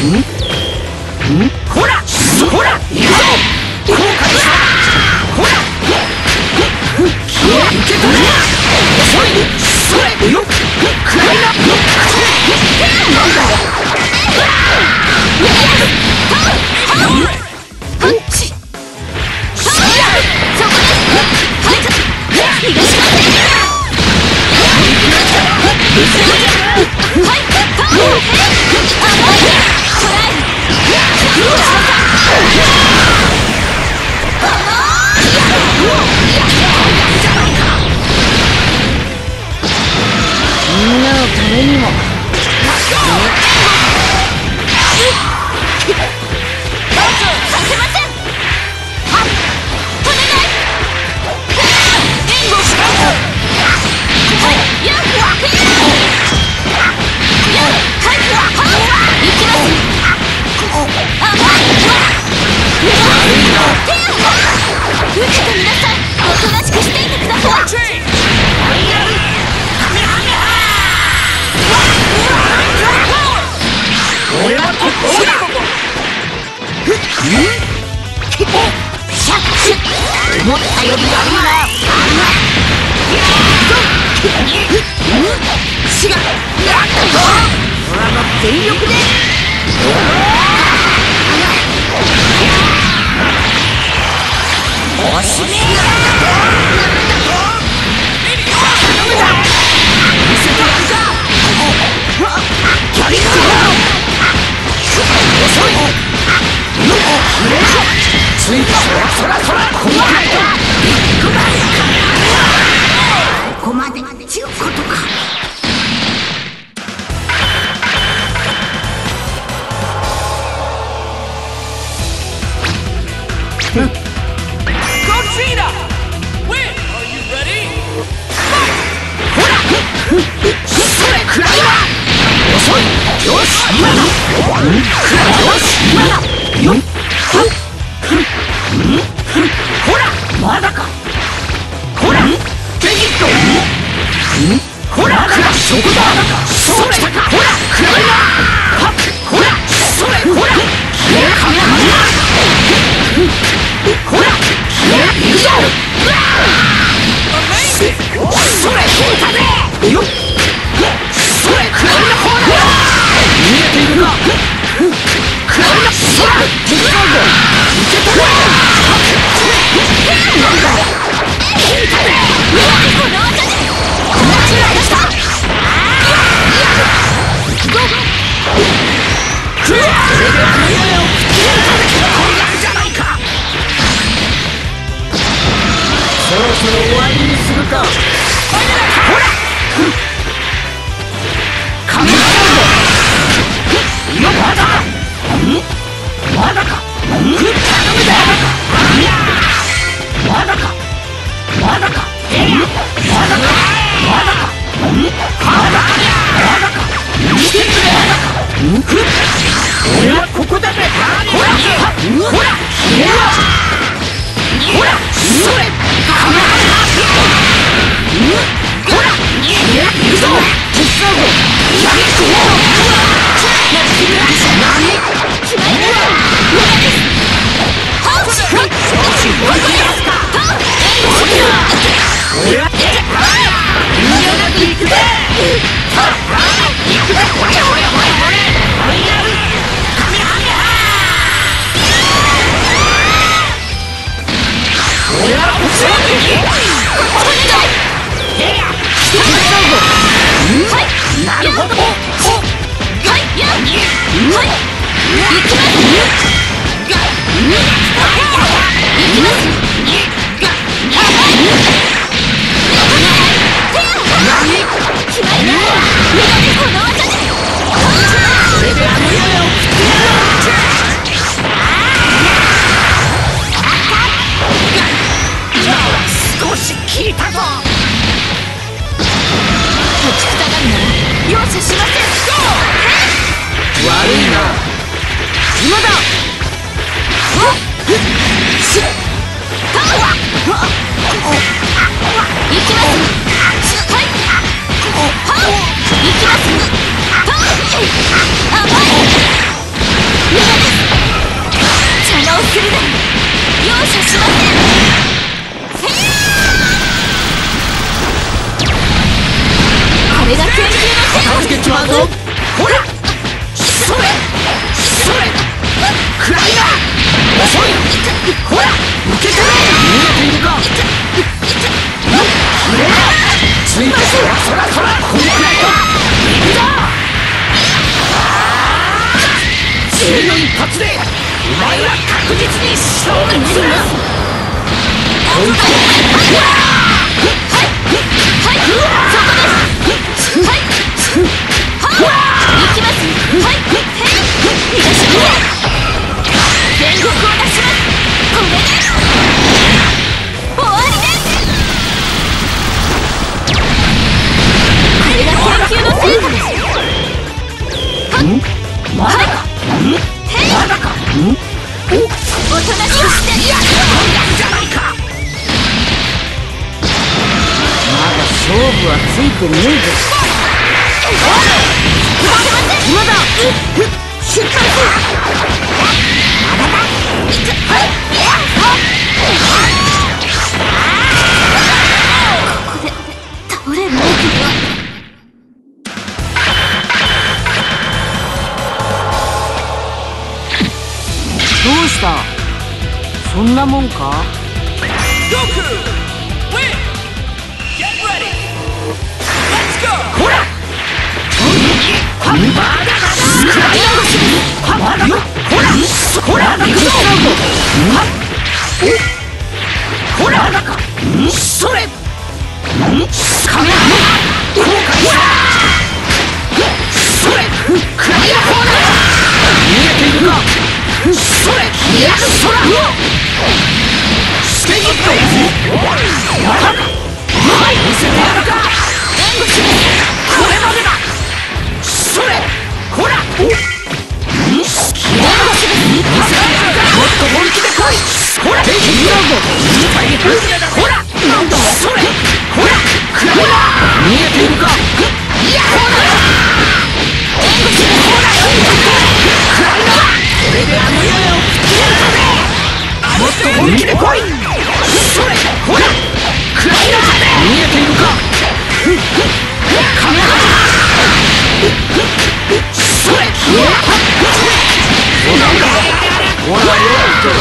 らほ全力で ついてねえぞどうした？そんなもんか？ほら本気で来いそれほら食らいな逃げているかカメラそれ消えそうなんだほらよいけど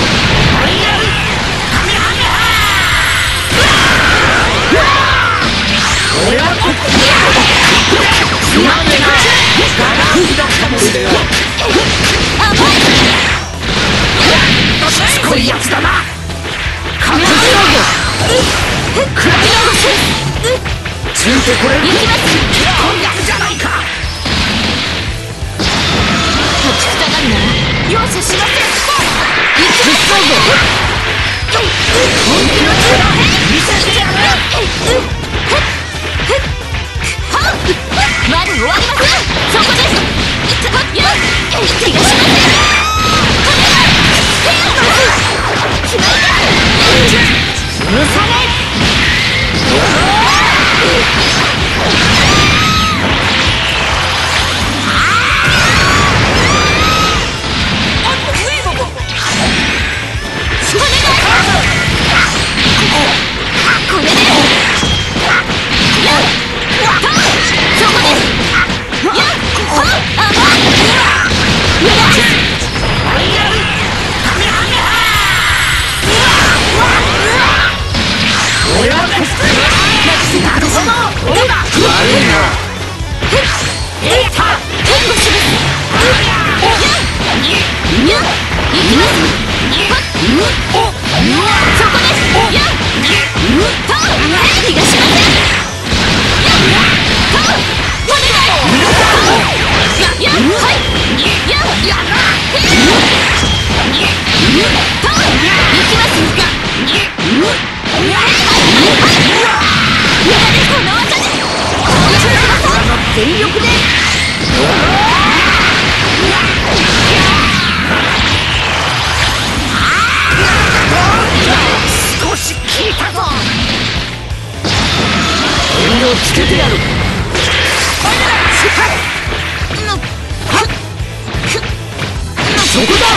俺は。こっちだつまんねえなガラスだったもんだよいやつだな。完クラピロスついてこれるじゃないか立ちふがるな容赦しません。行きますつけてやる。そこだ。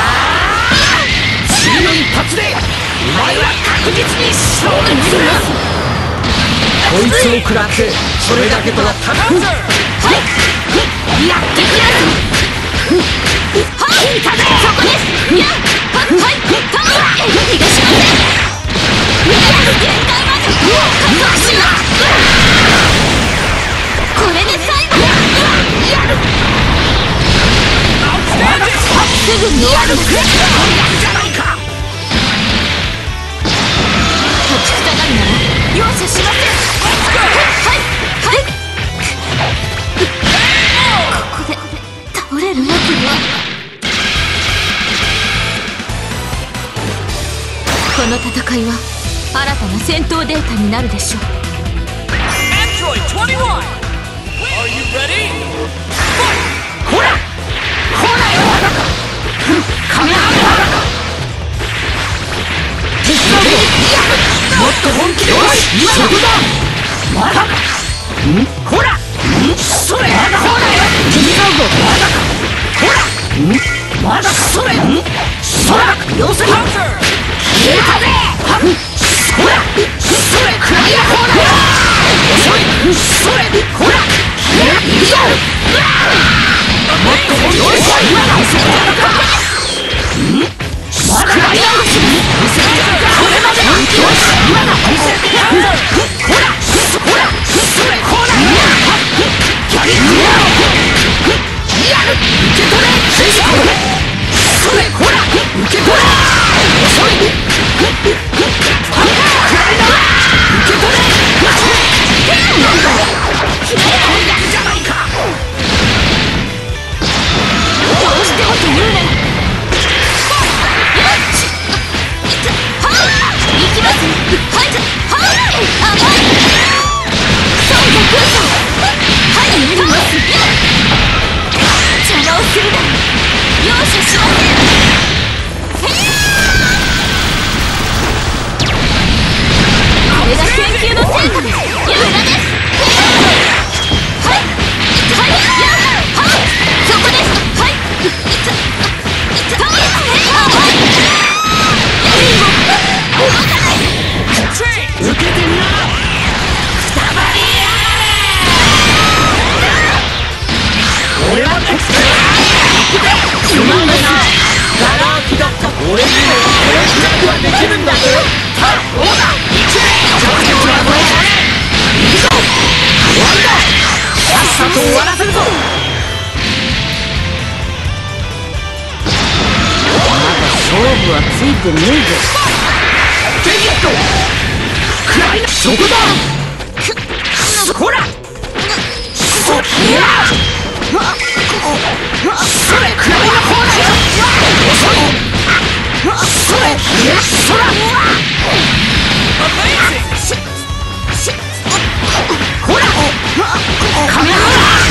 確実に勝利まこいつを食らってそれだけとはたまやってくれるはいそこですにゃはいはん戦闘データになるでしょう。Slit! ついてねえデットそこだほら!そひやそれだそれやそらほらカメラ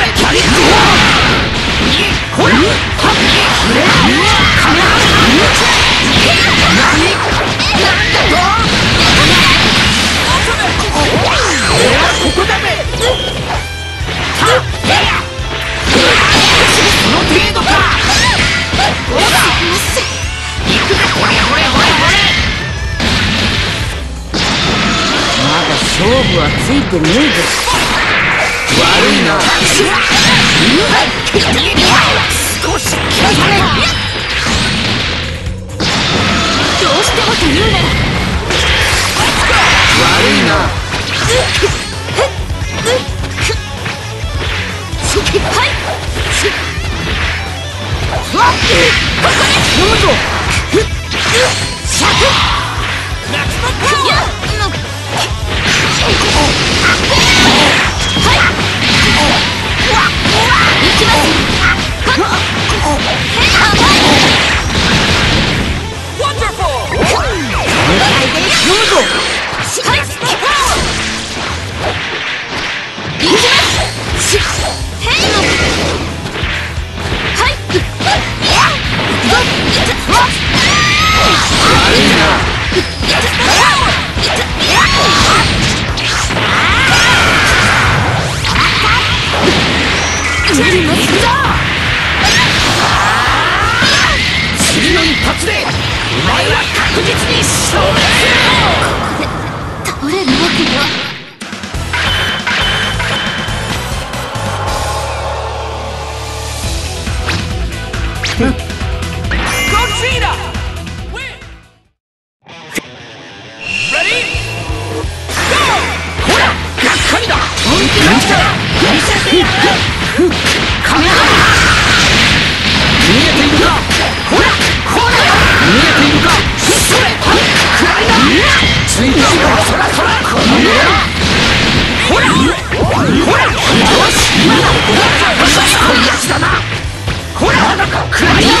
でねえぞ悪いな。少しどうしてもとうなら。悪いな。はいむ Wonderful! 次の一発でお前は確実に勝利する。クリア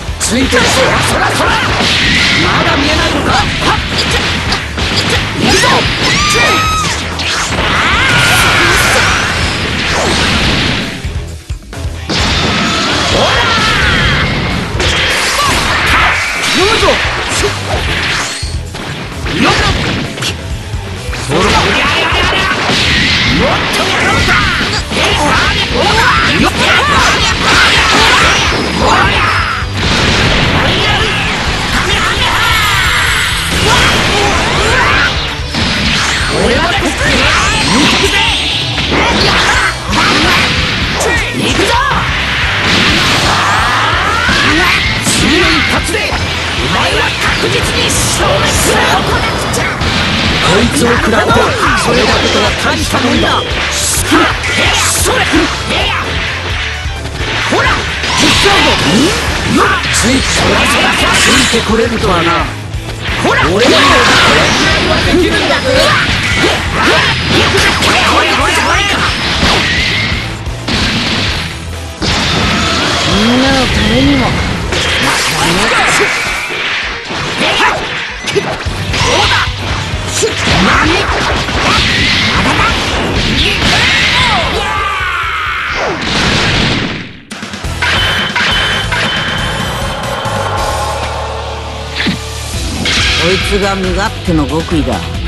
ついてるそらそらそら。まだ見えないのか。はっ。行くぞ大したもんだそれ。ほら実際のついついてこれ。るとはなほら俺のようだはできるんだほれ。ほれ。ほれ。みんなのためにもこいつが身勝手の極意だ